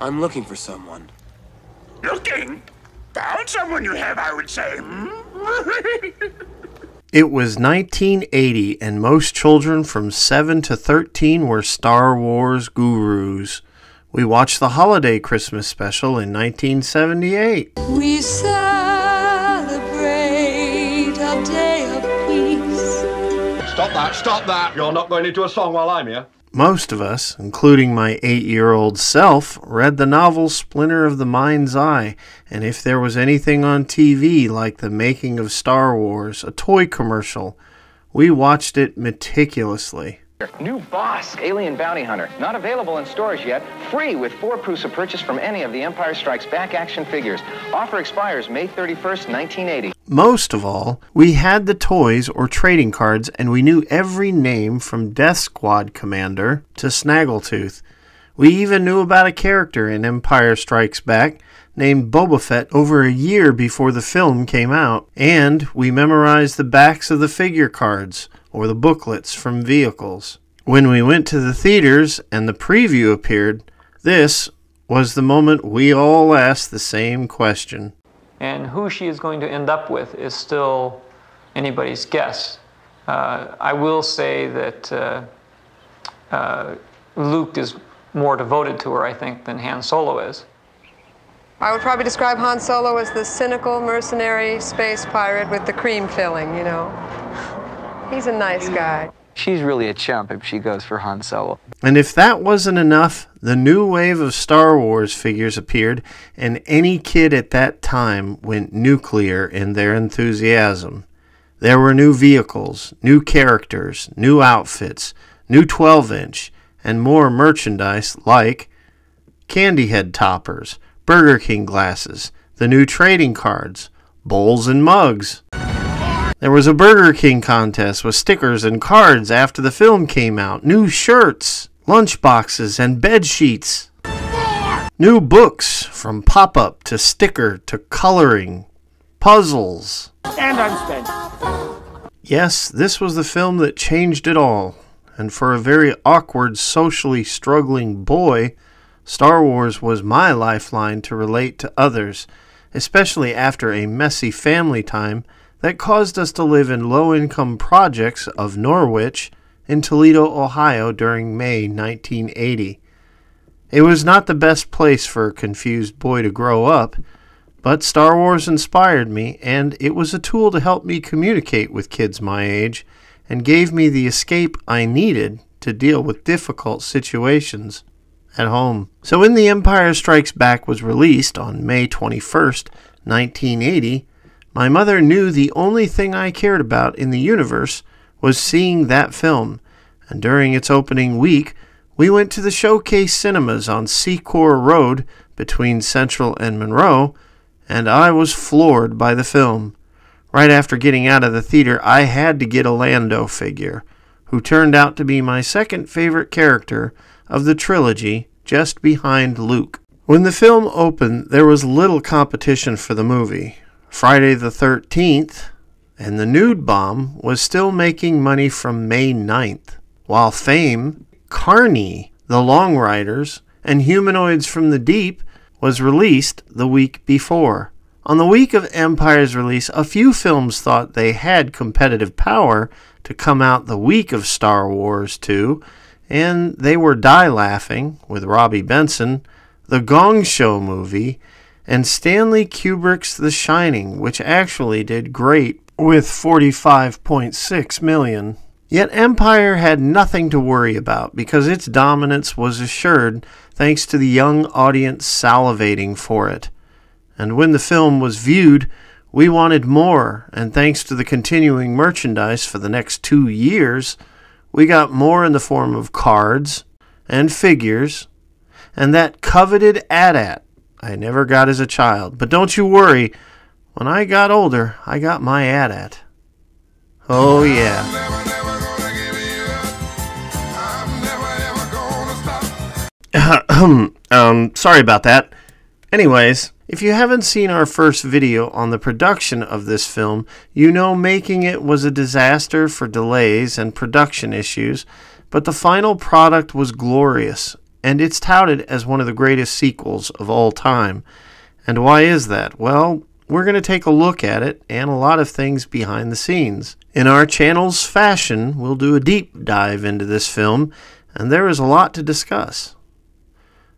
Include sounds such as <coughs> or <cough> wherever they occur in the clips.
I'm looking for someone. Looking? Found someone you have, I would say. <laughs> It was 1980, and most children from 7 to 13 were Star Wars gurus. We watched the holiday Christmas special in 1978. We celebrate a day of peace. Stop that, stop that. You're not going into a song while I'm here. Most of us, including my eight year old self, read the novel Splinter of the Mind's Eye, and if there was anything on TV like the making of Star Wars, a toy commercial, we watched it meticulously. New Boss Alien Bounty Hunter. Not available in stores yet. Free with four proofs of purchase from any of the Empire Strikes Back action figures. Offer expires May 31st, 1980. Most of all, we had the toys or trading cards, and we knew every name from Death Squad Commander to Snaggletooth. We even knew about a character in Empire Strikes Back named Boba Fett over a year before the film came out, and we memorized the backs of the figure cards or the booklets from vehicles. When we went to the theaters and the preview appeared, this was the moment we all asked the same question. And who she is going to end up with is still anybody's guess. Uh, I will say that uh, uh, Luke is more devoted to her, I think, than Han Solo is. I would probably describe Han Solo as the cynical mercenary space pirate with the cream filling, you know. He's a nice guy. She's really a chump if she goes for Han Solo. And if that wasn't enough, the new wave of Star Wars figures appeared, and any kid at that time went nuclear in their enthusiasm. There were new vehicles, new characters, new outfits, new 12 inch, and more merchandise like candy head toppers, Burger King glasses, the new trading cards, bowls and mugs. There was a Burger King contest with stickers and cards after the film came out, new shirts, lunch boxes, and bed sheets. New books from pop up to sticker to coloring, puzzles. and I'm spent. Yes, this was the film that changed it all. And for a very awkward, socially struggling boy, Star Wars was my lifeline to relate to others, especially after a messy family time that caused us to live in low income projects of Norwich in Toledo, Ohio during May 1980. It was not the best place for a confused boy to grow up, but Star Wars inspired me, and it was a tool to help me communicate with kids my age and gave me the escape I needed to deal with difficult situations at home. So when The Empire Strikes Back was released on May 21st, 1980, my mother knew the only thing I cared about in the universe was seeing that film, and during its opening week, we went to the Showcase Cinemas on Secor Road between Central and Monroe, and I was floored by the film. Right after getting out of the theater, I had to get a Lando figure, who turned out to be my second favorite character of the trilogy, just behind Luke. When the film opened, there was little competition for the movie. Friday the 13th and the Nude Bomb was still making money from May 9th, while Fame, Carny, The Long Riders, and Humanoids from the Deep was released the week before. On the week of Empire's release, a few films thought they had competitive power to come out the week of Star Wars 2, and they were Die Laughing with Robby Benson, The Gong Show movie, and Stanley Kubrick's The Shining, which actually did great with 45.6 million. Yet Empire had nothing to worry about because its dominance was assured thanks to the young audience salivating for it. And when the film was viewed, we wanted more, and thanks to the continuing merchandise for the next two years, we got more in the form of cards and figures and that coveted AT-AT I never got as a child. But don't you worry, when I got older, I got my AT-AT. Oh, yeah. <coughs> um, sorry about that. Anyways, if you haven't seen our first video on the production of this film, you know making it was a disaster for delays and production issues, but the final product was glorious, and it's touted as one of the greatest sequels of all time. And why is that? Well, we're going to take a look at it and a lot of things behind the scenes. In our channel's fashion, we'll do a deep dive into this film, and there is a lot to discuss.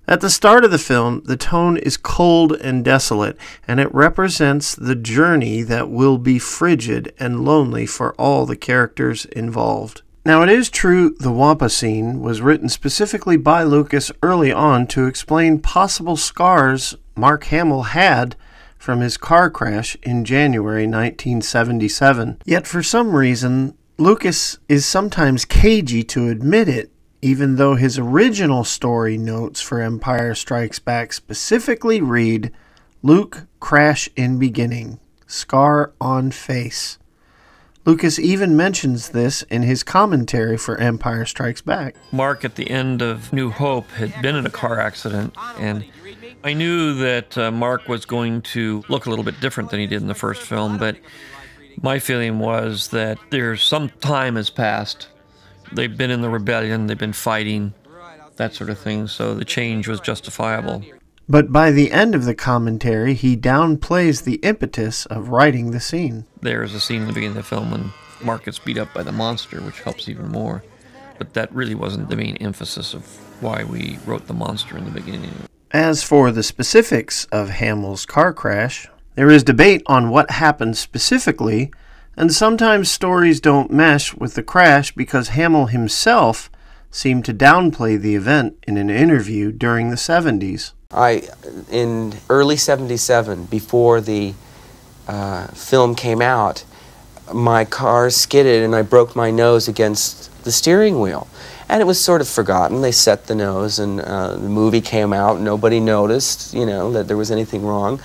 At the start of the film, the tone is cold and desolate, and it represents the journey that will be frigid and lonely for all the characters involved. Now, it is true the Wampa scene was written specifically by Lucas early on to explain possible scars Mark Hamill had from his car crash in January 1977. Yet, for some reason, Lucas is sometimes cagey to admit it even though his original story notes for Empire Strikes Back specifically read Luke crash in beginning, scar on face. Lucas even mentions this in his commentary for Empire Strikes Back. Mark, at the end of New Hope, had been in a car accident, and I knew that uh, Mark was going to look a little bit different than he did in the first film, but my feeling was that there's some time has passed they've been in the rebellion, they've been fighting, that sort of thing, so the change was justifiable. But by the end of the commentary, he downplays the impetus of writing the scene. There's a scene in the beginning of the film when Mark gets beat up by the monster, which helps even more. But that really wasn't the main emphasis of why we wrote the monster in the beginning. As for the specifics of Hamill's car crash, there is debate on what happened specifically and sometimes stories don't mesh with the crash because Hamill himself seemed to downplay the event in an interview during the 70s. I, in early 77, before the uh, film came out, my car skidded and I broke my nose against the steering wheel. And it was sort of forgotten. They set the nose and uh, the movie came out. Nobody noticed, you know, that there was anything wrong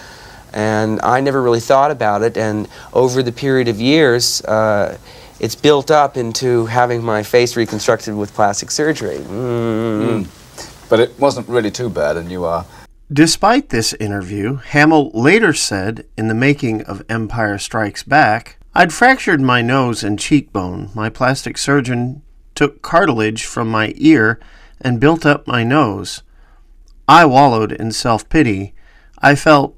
and I never really thought about it. And over the period of years, uh, it's built up into having my face reconstructed with plastic surgery. Mm. Mm. But it wasn't really too bad, and you are. Despite this interview, Hamill later said in the making of Empire Strikes Back, I'd fractured my nose and cheekbone. My plastic surgeon took cartilage from my ear and built up my nose. I wallowed in self pity. I felt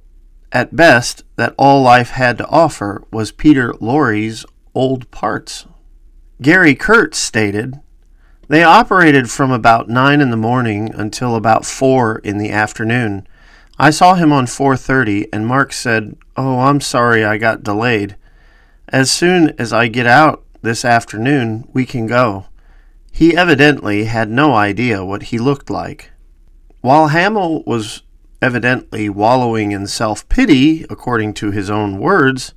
at best, that all life had to offer was Peter Lorre's old parts. Gary Kurtz stated, They operated from about 9 in the morning until about 4 in the afternoon. I saw him on 4:30 and Mark said, "Oh, I'm sorry I got delayed. As soon as I get out this afternoon, we can go." He evidently had no idea what he looked like. While Hamill was evidently wallowing in self pity, according to his own words,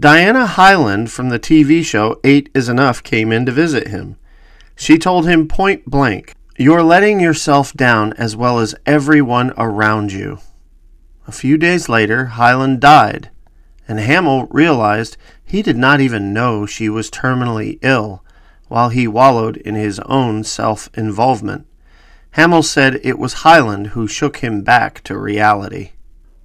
Diana Hyland from the TV show Eight is Enough came in to visit him. She told him point blank, You're letting yourself down as well as everyone around you. A few days later, Hyland died, and Hamill realized he did not even know she was terminally ill while he wallowed in his own self involvement. Hamill said it was Hyland who shook him back to reality.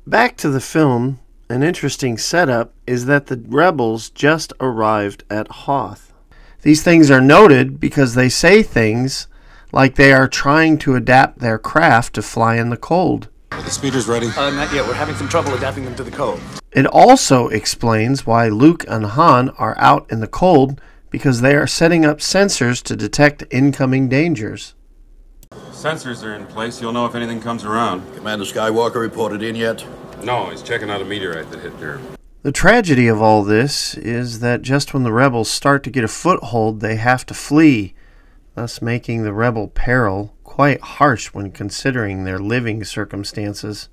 Back to the film, an interesting setup is that the rebels just arrived at Hoth. These things are noted because they say things like they are trying to adapt their craft to fly in the cold. Are the speeders ready? Uh, not yet. We're having some trouble adapting them to the cold. It also explains why Luke and Han are out in the cold because they are setting up sensors to detect incoming dangers. Sensors are in place. You'll know if anything comes around. Commander Skywalker reported in yet? No, he's checking out a meteorite that hit there. The tragedy of all this is that just when the rebels start to get a foothold, they have to flee, thus making the rebel peril quite harsh when considering their living circumstances.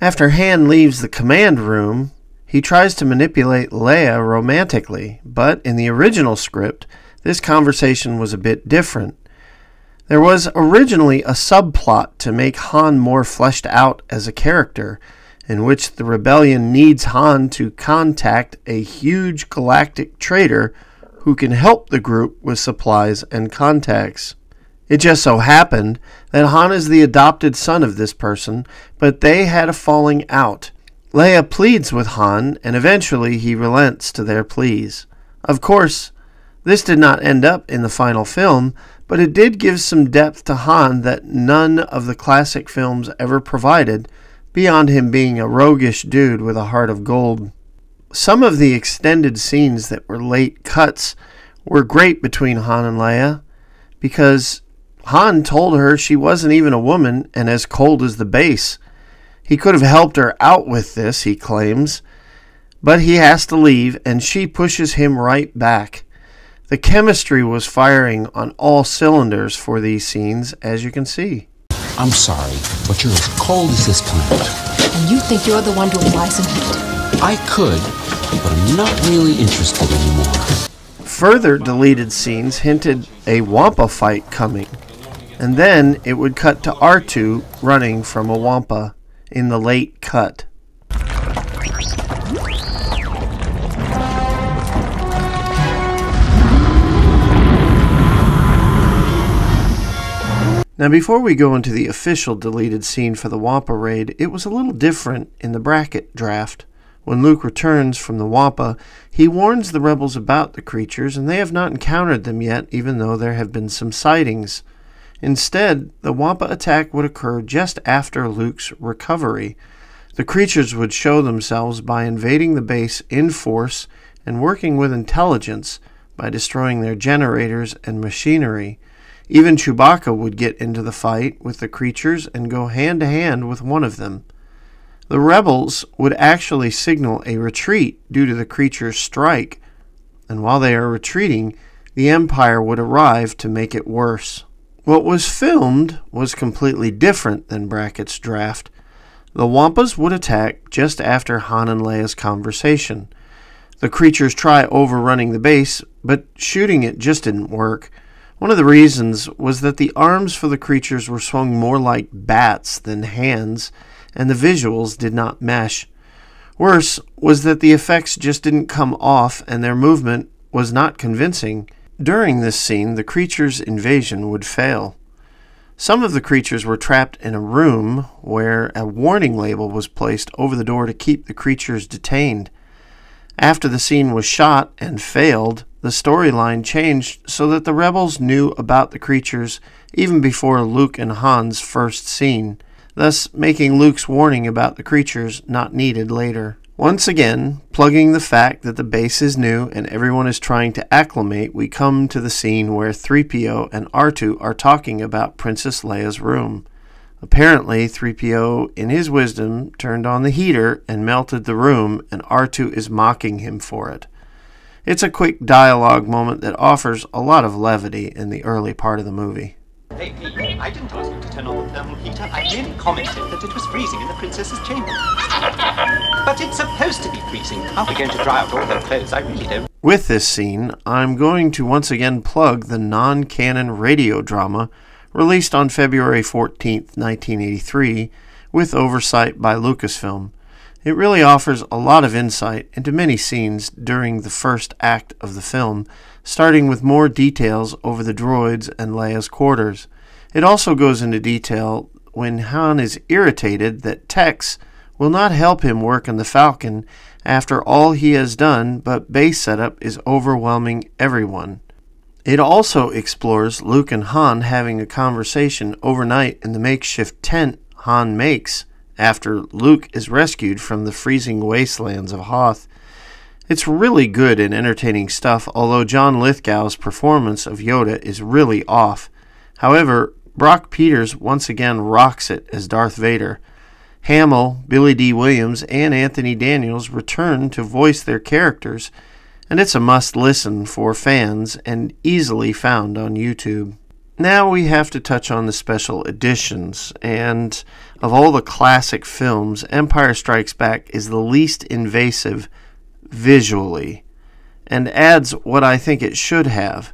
After Han leaves the command room, he tries to manipulate Leia romantically, but in the original script, this conversation was a bit different. There was originally a subplot to make Han more fleshed out as a character, in which the rebellion needs Han to contact a huge galactic trader who can help the group with supplies and contacts. It just so happened that Han is the adopted son of this person, but they had a falling out. Leia pleads with Han, and eventually he relents to their pleas. Of course, this did not end up in the final film, but it did give some depth to Han that none of the classic films ever provided, beyond him being a roguish dude with a heart of gold. Some of the extended scenes that were late cuts were great between Han and Leia because Han told her she wasn't even a woman and as cold as the base. He could have helped her out with this, he claims, but he has to leave and she pushes him right back. The chemistry was firing on all cylinders for these scenes, as you can see. I'm sorry, but you're as cold as this planet. And you think you're the one to apply some heat? I could, but I'm not really interested anymore. Further deleted scenes hinted a Wampa fight coming, and then it would cut to R2 running from a Wampa in the late cut. Now, before we go into the official deleted scene for the Wampa raid, it was a little different in the Brackett draft. When Luke returns from the Wampa, he warns the rebels about the creatures, and they have not encountered them yet, even though there have been some sightings. Instead, the Wampa attack would occur just after Luke's recovery. The creatures would show themselves by invading the base in force and working with intelligence by destroying their generators and machinery. Even Chewbacca would get into the fight with the creatures and go hand to hand with one of them. The rebels would actually signal a retreat due to the creature's strike, and while they are retreating, the Empire would arrive to make it worse. What was filmed was completely different than Brackett's draft. The Wampas would attack just after Han and Leia's conversation. The creatures try overrunning the base, but shooting it just didn't work. One of the reasons was that the arms for the creatures were swung more like bats than hands, and the visuals did not mesh. Worse was that the effects just didn't come off and their movement was not convincing. During this scene, the creature's invasion would fail. Some of the creatures were trapped in a room where a warning label was placed over the door to keep the creatures detained. After the scene was shot and failed, the storyline changed so that the rebels knew about the creatures even before Luke and Han's first scene, thus making Luke's warning about the creatures not needed later. Once again, plugging the fact that the base is new and everyone is trying to acclimate, we come to the scene where 3PO and R2 are talking about Princess Leia's room. Apparently, 3PO, in his wisdom, turned on the heater and melted the room, and R2 is mocking him for it. It's a quick dialogue moment that offers a lot of levity in the early part of the movie. Hey, I didn't ask you to turn on the thermal heater. I merely commented that it was freezing in the princess's chamber. But it's supposed to be freezing. Are we going to dry out all her clothes? I really don't. With this scene, I'm going to once again plug the non canon radio drama released on February 14, 1983, with oversight by Lucasfilm. It really offers a lot of insight into many scenes during the first act of the film, starting with more details over the droids and Leia's quarters. It also goes into detail when Han is irritated that Tex will not help him work on the Falcon after all he has done, but base setup is overwhelming everyone. It also explores Luke and Han having a conversation overnight in the makeshift tent Han makes after Luke is rescued from the freezing wastelands of Hoth. It's really good and entertaining stuff, although John Lithgow's performance of Yoda is really off. However, Brock Peters once again rocks it as Darth Vader. Hamill, Billy Dee Williams, and Anthony Daniels return to voice their characters, and it's a must listen for fans and easily found on YouTube. Now we have to touch on the special editions, and of all the classic films, Empire Strikes Back is the least invasive visually and adds what I think it should have.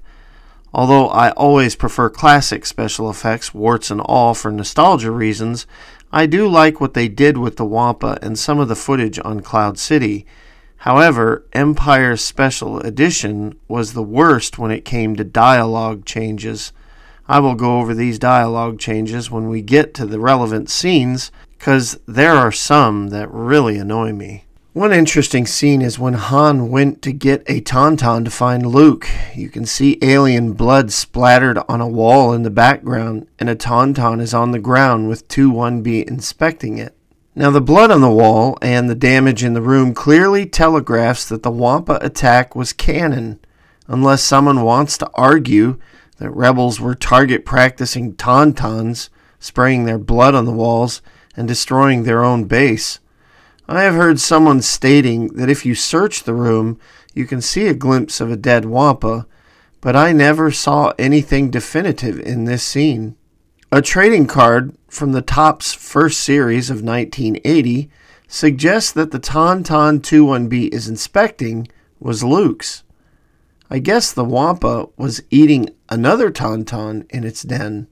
Although I always prefer classic special effects, warts and all, for nostalgia reasons, I do like what they did with the Wampa and some of the footage on Cloud City. However, Empire's Special Edition was the worst when it came to dialogue changes. I will go over these dialogue changes when we get to the relevant scenes, because there are some that really annoy me. One interesting scene is when Han went to get a tauntaun to find Luke. You can see alien blood splattered on a wall in the background, and a tauntaun is on the ground with 2 1B inspecting it. Now, the blood on the wall and the damage in the room clearly telegraphs that the Wampa attack was canon, unless someone wants to argue that rebels were target practicing tauntauns, spraying their blood on the walls and destroying their own base. I have heard someone stating that if you search the room, you can see a glimpse of a dead Wampa, but I never saw anything definitive in this scene. A trading card from the Topps first series of 1980 suggests that the Tauntaun 21B is inspecting was Luke's. I guess the Wampa was eating another Tauntaun in its den.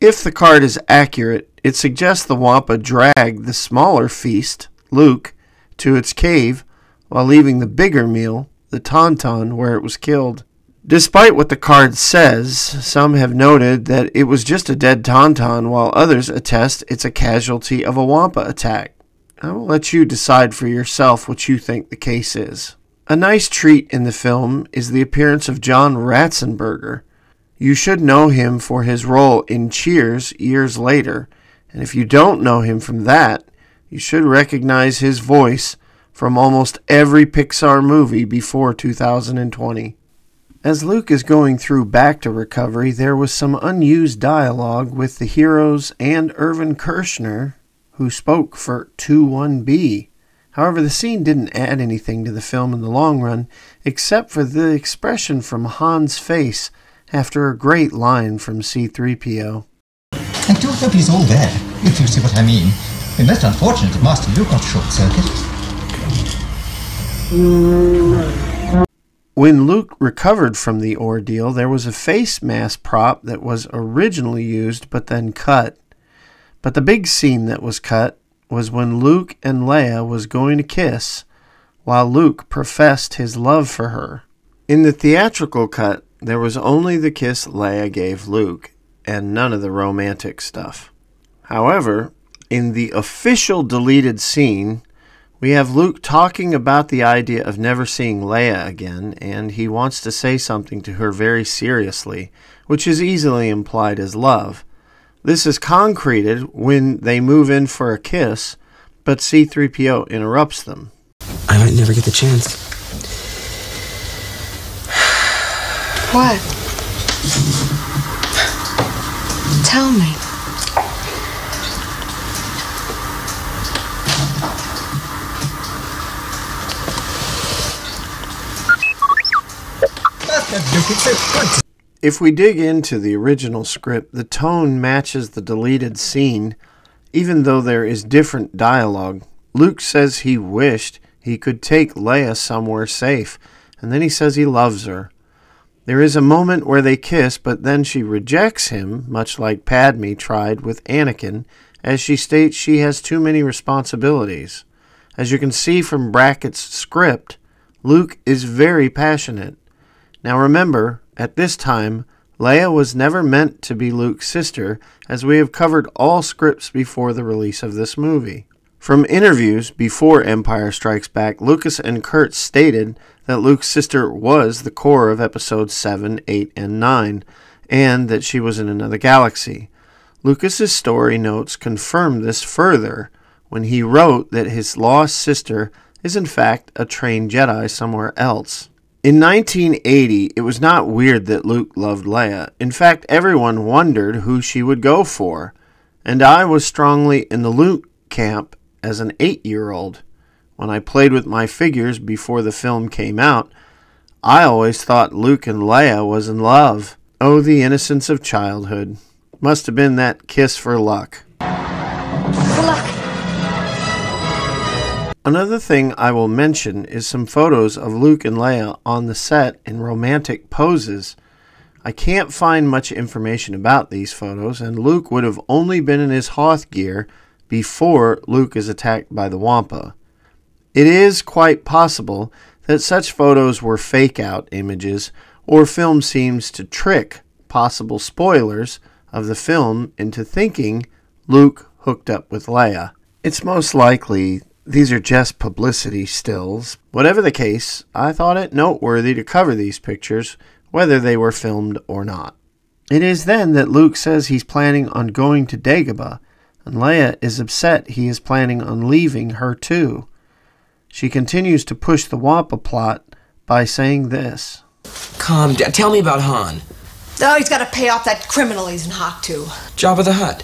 If the card is accurate, it suggests the Wampa dragged the smaller feast, Luke, to its cave while leaving the bigger meal, the Tauntaun, where it was killed. Despite what the card says, some have noted that it was just a dead Tauntaun, while others attest it's a casualty of a Wampa attack. I will let you decide for yourself what you think the case is. A nice treat in the film is the appearance of John Ratzenberger. You should know him for his role in Cheers years later, and if you don't know him from that, you should recognize his voice from almost every Pixar movie before 2020. As Luke is going through back to recovery, there was some unused dialogue with the heroes and Irvin Kershner, who spoke for 2 1B. However, the scene didn't add anything to the film in the long run, except for the expression from Han's face after a great line from C3PO. I do hope he's all there, if you see what I mean. It's most unfortunate that Master Luke got short circuit. When Luke recovered from the ordeal, there was a face mask prop that was originally used but then cut. But the big scene that was cut was when Luke and Leia was going to kiss while Luke professed his love for her. In the theatrical cut, there was only the kiss Leia gave Luke and none of the romantic stuff. However, in the official deleted scene, we have Luke talking about the idea of never seeing Leia again, and he wants to say something to her very seriously, which is easily implied as love. This is concreted when they move in for a kiss, but C3PO interrupts them. I might never get the chance. What? Tell me. If we dig into the original script, the tone matches the deleted scene, even though there is different dialogue. Luke says he wished he could take Leia somewhere safe, and then he says he loves her. There is a moment where they kiss, but then she rejects him, much like Padme tried with Anakin, as she states she has too many responsibilities. As you can see from Brackett's script, Luke is very passionate. Now remember, at this time, Leia was never meant to be Luke's sister, as we have covered all scripts before the release of this movie. From interviews before Empire Strikes Back, Lucas and Kurtz stated that Luke's sister was the core of episodes 7, 8, and 9, and that she was in another galaxy. Lucas's story notes confirm this further when he wrote that his lost sister is in fact a trained Jedi somewhere else. In 1980, it was not weird that Luke loved Leia. In fact, everyone wondered who she would go for, and I was strongly in the Luke camp as an eight year old. When I played with my figures before the film came out, I always thought Luke and Leia was in love. Oh, the innocence of childhood. Must have been that kiss for luck. For luck. Another thing I will mention is some photos of Luke and Leia on the set in romantic poses. I can't find much information about these photos, and Luke would have only been in his Hoth gear before Luke is attacked by the Wampa. It is quite possible that such photos were fake out images, or film seems to trick possible spoilers of the film into thinking Luke hooked up with Leia. It's most likely these are just publicity stills. Whatever the case, I thought it noteworthy to cover these pictures, whether they were filmed or not. It is then that Luke says he's planning on going to Dagobah, and Leia is upset he is planning on leaving her too. She continues to push the Wampa plot by saying this. Calm down. Tell me about Han. Oh, he's got to pay off that criminal he's in hock to. Jabba the Hutt.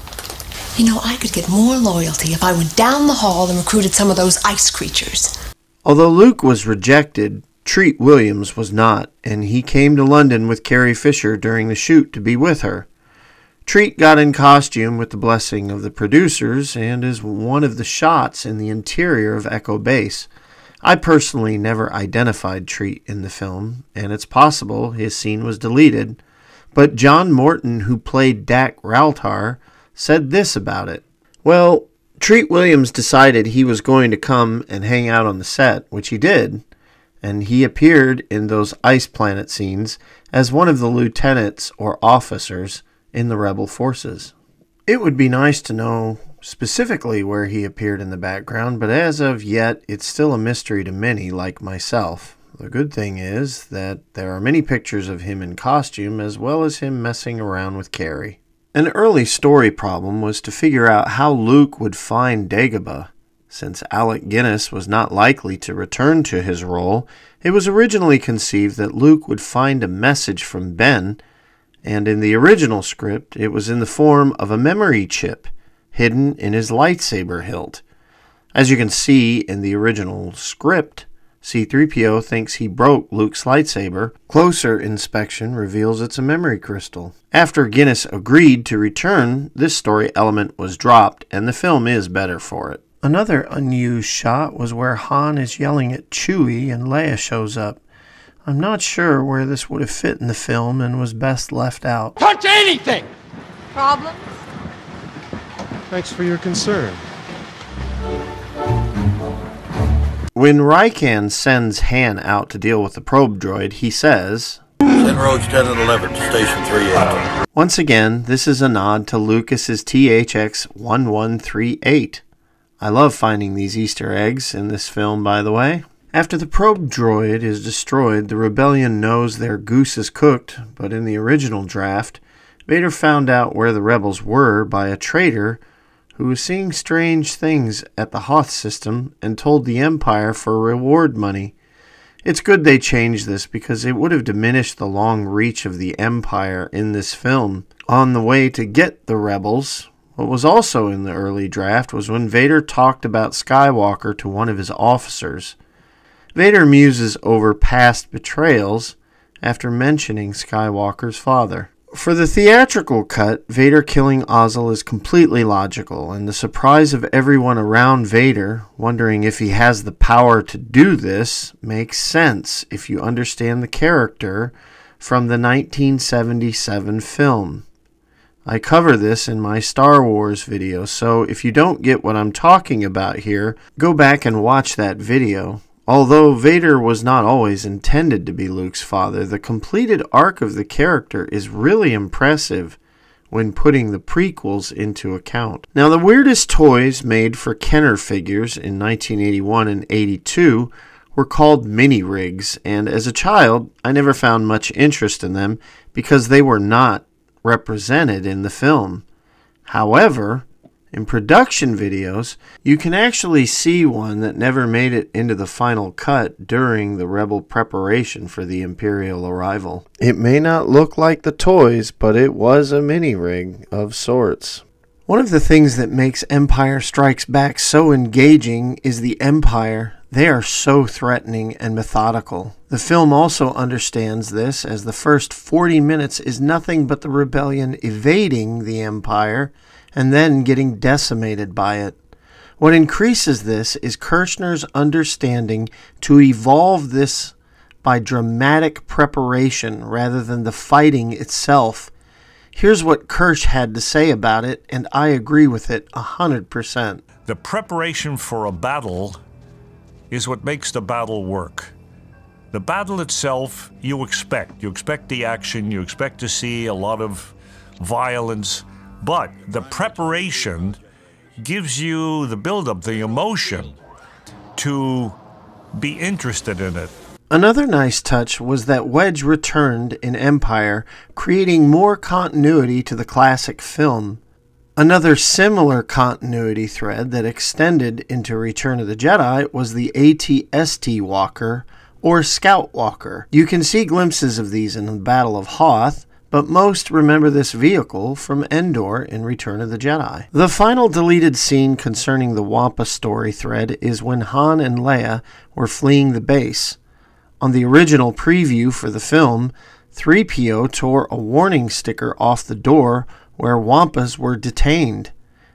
You know, I could get more loyalty if I went down the hall and recruited some of those ice creatures. Although Luke was rejected, Treat Williams was not, and he came to London with Carrie Fisher during the shoot to be with her. Treat got in costume with the blessing of the producers and is one of the shots in the interior of Echo Base. I personally never identified Treat in the film, and it's possible his scene was deleted, but John Morton, who played Dak Ralter, said this about it. Well, Treat Williams decided he was going to come and hang out on the set, which he did, and he appeared in those ice planet scenes as one of the lieutenants or officers in the rebel forces. It would be nice to know specifically where he appeared in the background, but as of yet, it's still a mystery to many like myself. The good thing is that there are many pictures of him in costume as well as him messing around with Carrie. An early story problem was to figure out how Luke would find Dagobah. Since Alec Guinness was not likely to return to his role, it was originally conceived that Luke would find a message from Ben and in the original script, it was in the form of a memory chip hidden in his lightsaber hilt. As you can see in the original script, C3PO thinks he broke Luke's lightsaber. Closer inspection reveals it's a memory crystal. After Guinness agreed to return, this story element was dropped, and the film is better for it. Another unused shot was where Han is yelling at Chewie and Leia shows up. I'm not sure where this would have fit in the film and was best left out. Touch anything! Problem? Thanks for your concern. When Rieekan sends Han out to deal with the probe droid, he says, Send Rogues 10 and 11 to Station 38. Once again, this is a nod to Lucas's THX 1138. I love finding these Easter eggs in this film, by the way. After the probe droid is destroyed, the rebellion knows their goose is cooked, but in the original draft, Vader found out where the rebels were by a traitor who was seeing strange things at the Hoth system and told the Empire for reward money. It's good they changed this because it would have diminished the long reach of the Empire in this film. On the way to get the rebels, what was also in the early draft was when Vader talked about Skywalker to one of his officers. Vader muses over past betrayals after mentioning Skywalker's father. For the theatrical cut, Vader killing Ozzel is completely logical, and the surprise of everyone around Vader, wondering if he has the power to do this, makes sense if you understand the character from the 1977 film. I cover this in my Star Wars video, so if you don't get what I'm talking about here, go back and watch that video. Although Vader was not always intended to be Luke's father, the completed arc of the character is really impressive when putting the prequels into account. Now, the weirdest toys made for Kenner figures in 1981 and 82 were called mini rigs, and as a child, I never found much interest in them because they were not represented in the film. However, in production videos, you can actually see one that never made it into the final cut during the Rebel preparation for the Imperial arrival. It may not look like the toys, but it was a mini rig of sorts. One of the things that makes Empire Strikes Back so engaging is the Empire. They are so threatening and methodical. The film also understands this, as the first 40 minutes is nothing but the rebellion evading the Empire and then getting decimated by it. What increases this is Kershner's understanding to evolve this by dramatic preparation rather than the fighting itself. Here's what Kirsch had to say about it, and I agree with it a 100%. The preparation for a battle is what makes the battle work. The battle itself, you expect. You expect the action, you expect to see a lot of violence, but the preparation gives you the buildup, the emotion to be interested in it. Another nice touch was that Wedge returned in Empire, creating more continuity to the classic film. Another similar continuity thread that extended into Return of the Jedi was the ATST Walker, or Scout Walker. You can see glimpses of these in the Battle of Hoth, but most remember this vehicle from Endor in Return of the Jedi. The final deleted scene concerning the Wampa story thread is when Han and Leia were fleeing the base. On the original preview for the film, 3PO tore a warning sticker off the door where Wampas were detained,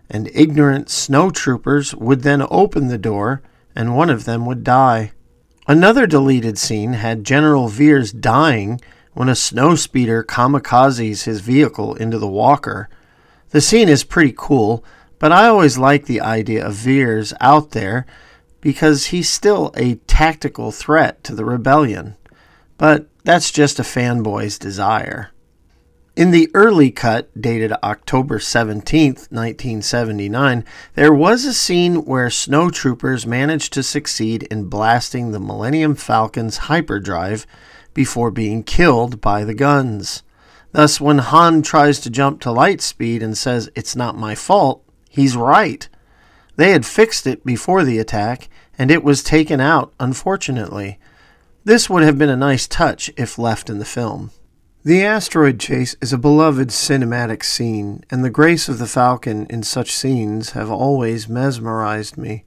and ignorant snowtroopers would then open the door and one of them would die. Another deleted scene had General Veers dying when a snowspeeder kamikazes his vehicle into the walker. The scene is pretty cool, but I always like the idea of Veers out there because he's still a tactical threat to the rebellion. But that's just a fanboy's desire. In the early cut, dated October 17, 1979, there was a scene where snowtroopers managed to succeed in blasting the Millennium Falcon's hyperdrive before being killed by the guns. Thus, when Han tries to jump to light speed and says, It's not my fault, he's right. They had fixed it before the attack, and it was taken out, unfortunately. This would have been a nice touch if left in the film. The asteroid chase is a beloved cinematic scene, and the grace of the Falcon in such scenes have always mesmerized me.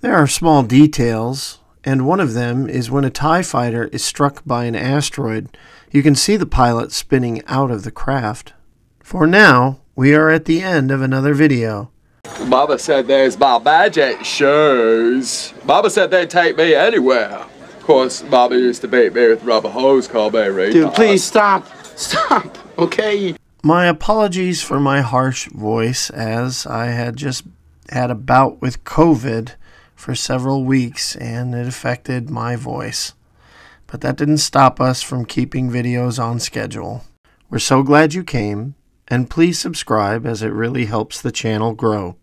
There are small details, and one of them is when a TIE fighter is struck by an asteroid, you can see the pilot spinning out of the craft. For now, we are at the end of another video. Baba said there's my magic shoes. Baba said they'd take me anywhere. Of course, Baba used to beat me with rubber hose, call me retard. Dude, please stop. Stop, <laughs> okay? My apologies for my harsh voice, as I had just had a bout with COVID for several weeks and it affected my voice. But that didn't stop us from keeping videos on schedule. We're so glad you came, and please subscribe as it really helps the channel grow.